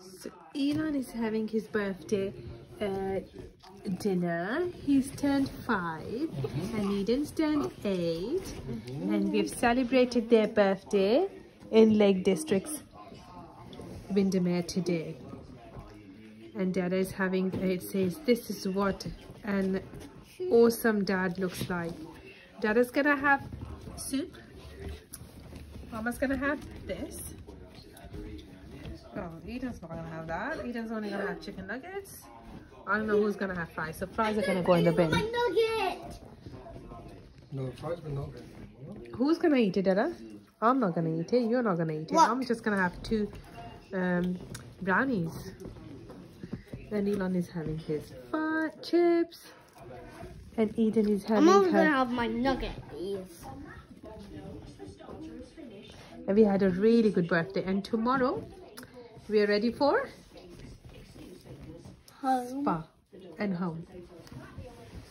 So Elon is having his birthday uh, dinner. He's turned 5 and Eden's turned 8 and we've celebrated their birthday in Lake District's Windermere today. And Dada is having, it says, this is what an awesome dad looks like. Dada's gonna have soup. Mama's gonna have this. Eden's not gonna have that. Eden's only gonna have chicken nuggets. I don't know who's gonna have fries. So fries are gonna go in the bin. nugget. No, fries were not there. Who's gonna eat it, Dada? I'm not gonna eat it. You're not gonna eat it. What? I'm just gonna have two um, brownies. Then Elon is having his far chips. And Eden is having I'm only her. gonna have my nugget, please. And we had a really good birthday. And tomorrow, we are ready for spa and home.